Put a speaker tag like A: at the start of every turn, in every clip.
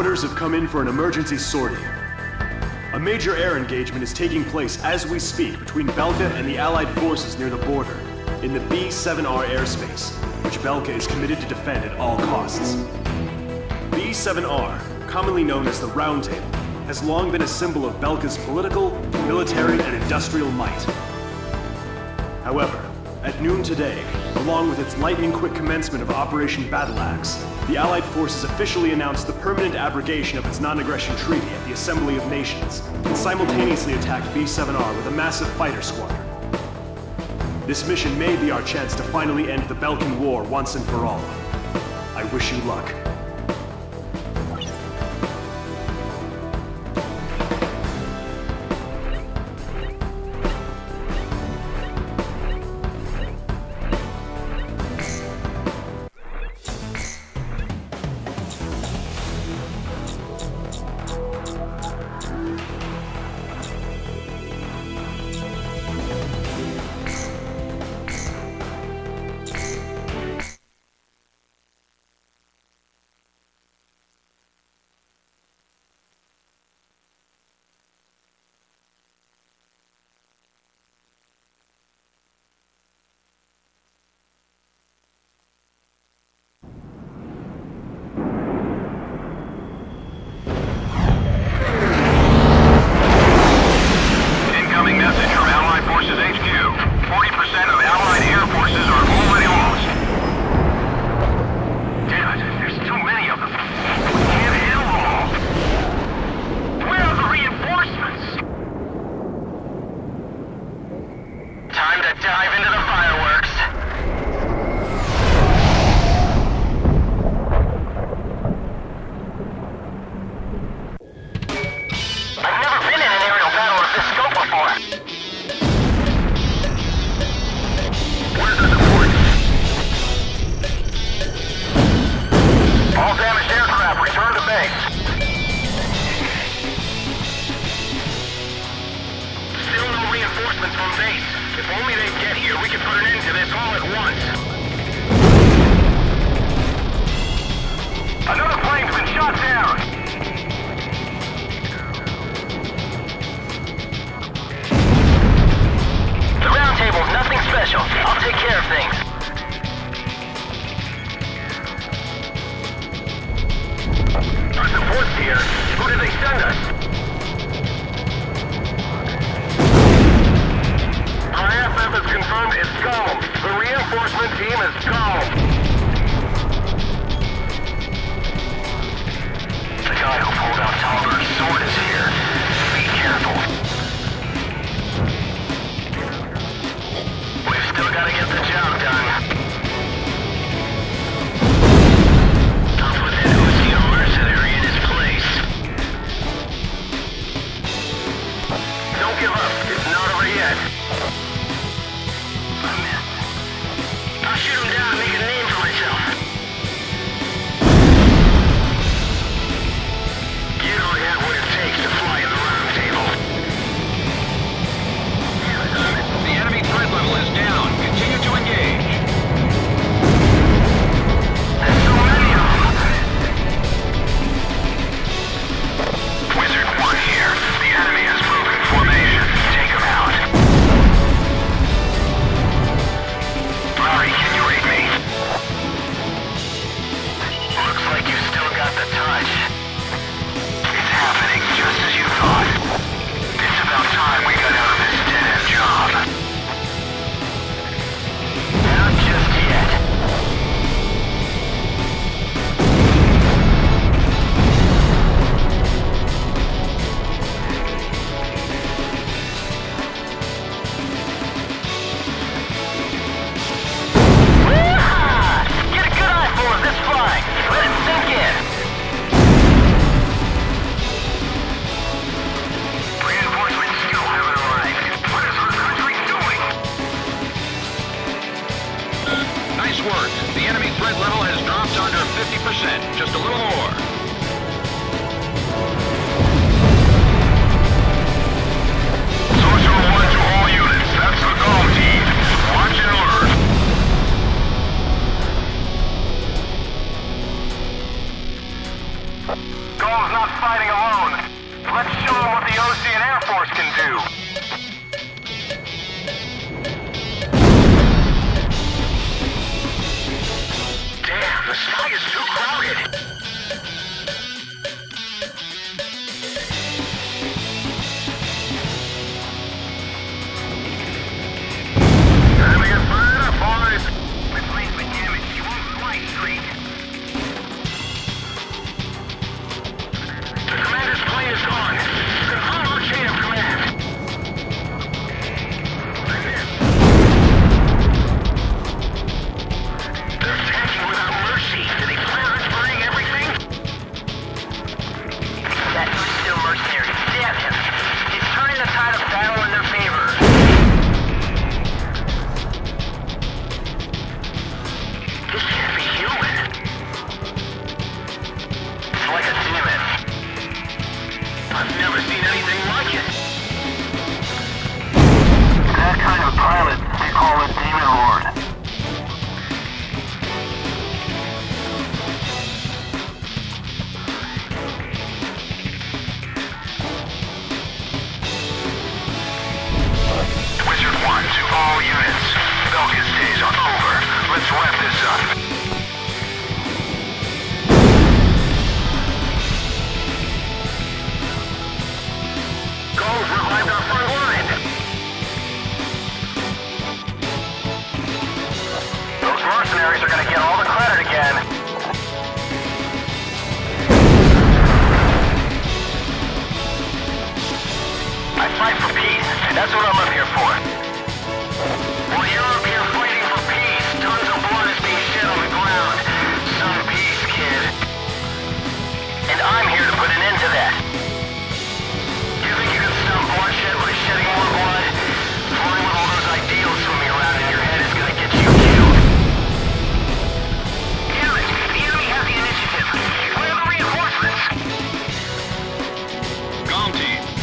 A: Orders have come in for an emergency sortie. A major air engagement is taking place as we speak between Belka and the Allied forces near the border, in the B-7R airspace, which Belka is committed to defend at all costs. B-7R, commonly known as the Round Table, has long been a symbol of Belka's political, military, and industrial might. However, at noon today, along with its lightning-quick commencement of Operation Battle Axe, the Allied forces officially announced the permanent abrogation of its non-aggression treaty at the Assembly of Nations, and simultaneously attacked B-7R with a massive fighter squadron. This mission may be our chance to finally end the Belkan War once and for all. I wish you luck.
B: Special. I'll take care of things. Our support's here. Who did they send us? Our IFF has confirmed it's Galm. The reinforcement team is Galm. The guy who pulled out Talbert's sword is here. All units, Belka's days are over. Let's wrap this up. Revived front line. Those mercenaries are gonna get all the credit again. I fight for peace, and that's what I'm up here for.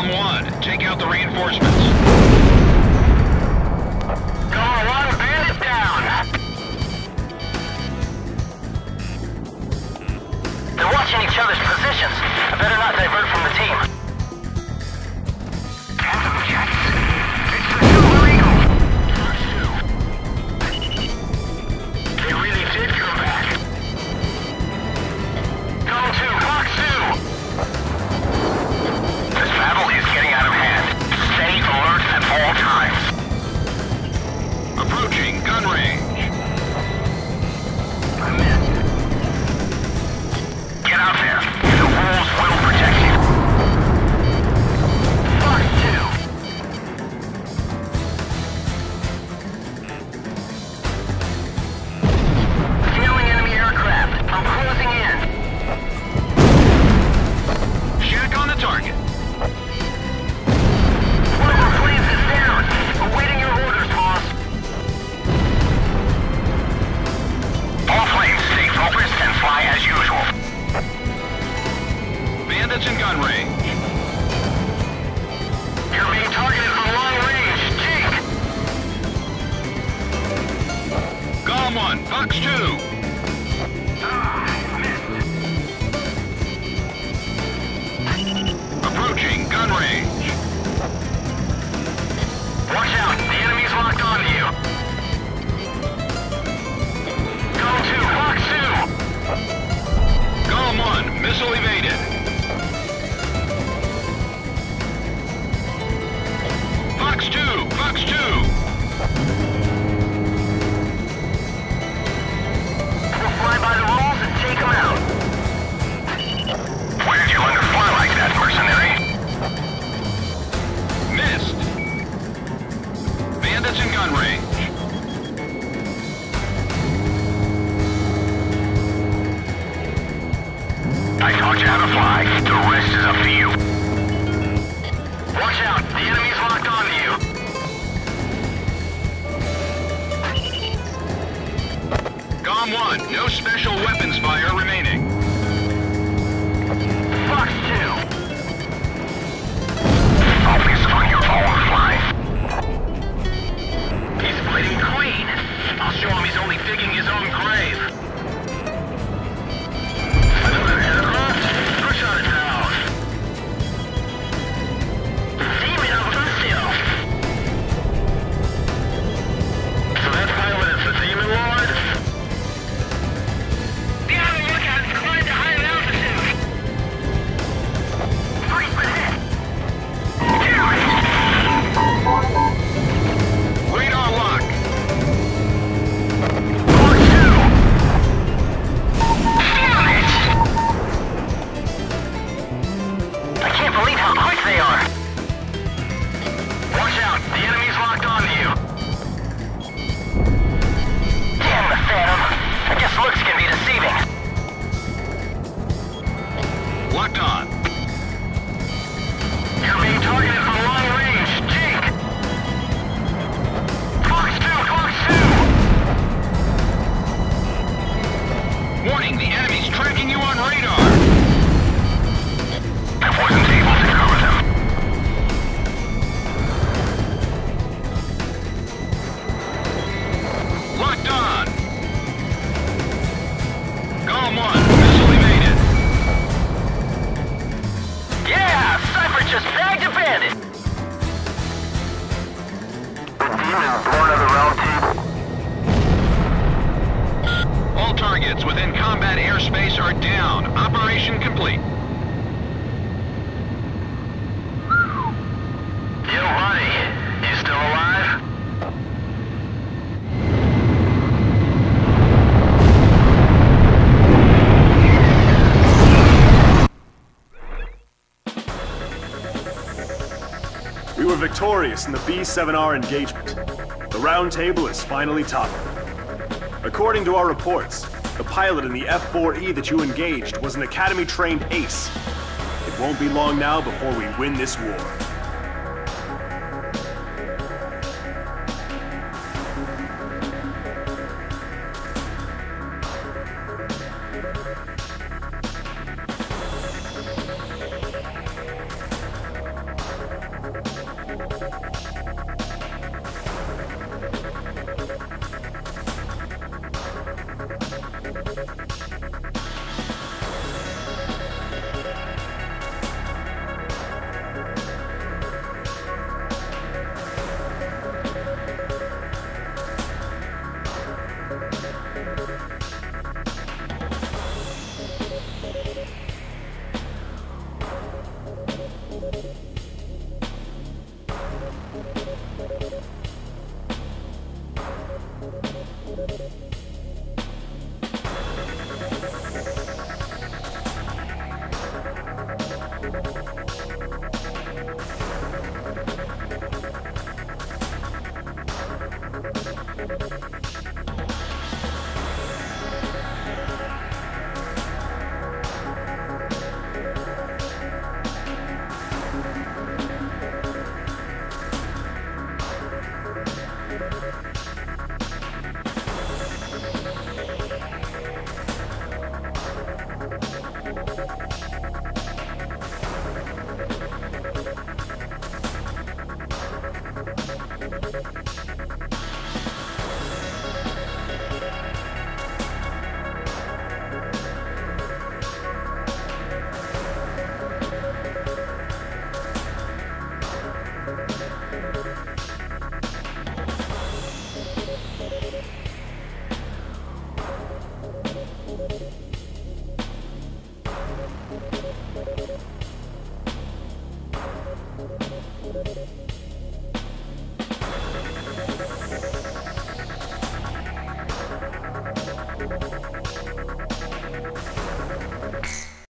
C: Galm 1, take out the reinforcements.
B: Galm 1, advance down! They're watching each other's positions. I better not divert from the team. Box two. Ah, missed. Approaching gun range. Watch out, the enemy's locked onto you. Galm two, box two. Galm one, missile evaded. Box two, box
C: two. gun range.
B: I
C: taught you how to fly. The rest is up to you. Watch out! The enemy's locked onto you.
B: Galm-1, no special
C: the enemy's
B: tracking you on radar. Targets within combat airspace are down. Operation complete.
C: Yo, buddy. You still alive?
A: We were victorious in the B-7R engagement. The round table is finally toppled. According to our reports, the pilot in the F-4E that you engaged was an Academy-trained ace. It won't be long now before we win this war.